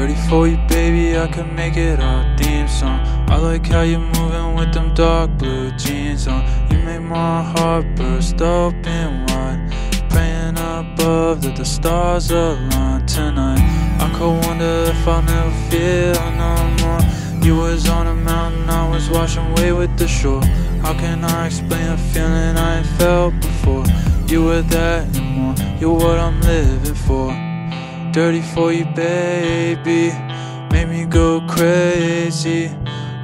Dirty for you, baby, I can make it our theme song. I like how you're moving with them dark blue jeans on. You make my heart burst open wide. Praying above that the stars align tonight. I could wonder if I'll never feel no more. You was on a mountain, I was washing away with the shore. How can I explain a feeling I ain't felt before? You were that and more, you're what I'm living for. Dirty for you, baby. Made me go crazy.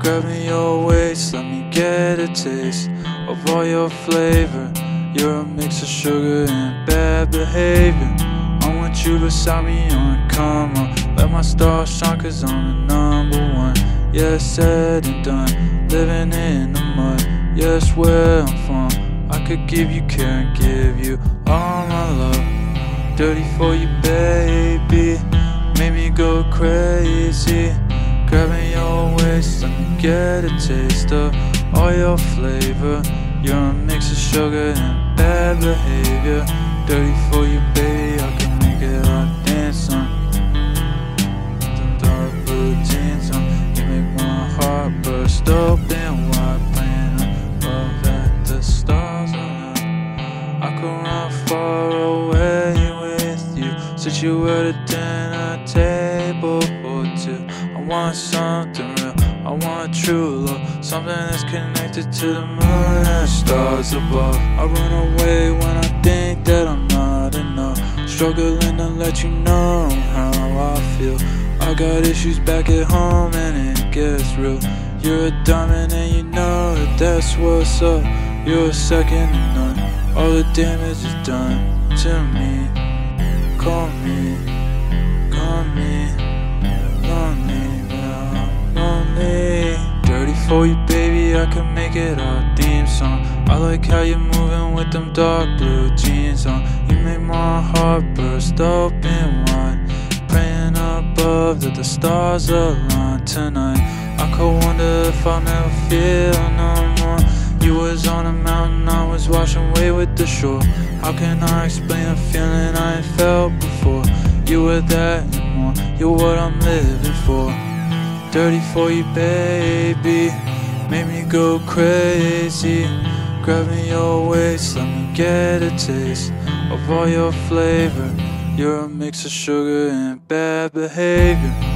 Grab me your waist, let me get a taste of all your flavor. You're a mix of sugar and bad behavior. I want you beside me on, come on. Let my stars shine, cause I'm the number one. Yeah, said and done. Living in the mud, yes, where I'm from. I could give you care and give you all my love. Dirty for you, baby. Made me go crazy. Grabbing your waist, me get a taste of all your flavor. You're a mix of sugar and bad behavior. Dirty for you, baby. You. At a dinner table for two. I want something real. I want true love. Something that's connected to the moon and stars above. I run away when I think that I'm not enough. Struggling to let you know how I feel. I got issues back at home and it gets real. You're a diamond and you know that that's what's up. You're a second to none. All the damage is done to me. Call me, call me, lonely, well, lonely. Dirty for you, baby, I can make it our theme song. I like how you're moving with them dark blue jeans on. You make my heart burst open wide. Praying above that the stars align tonight. I could wonder if I'll never feel no more. You was on a mountain, I was washing away with the shore. How can I explain were that you're what I'm living for. Dirty for you, baby. Made me go crazy. Grab me your waist, let me get a taste of all your flavor. You're a mix of sugar and bad behavior.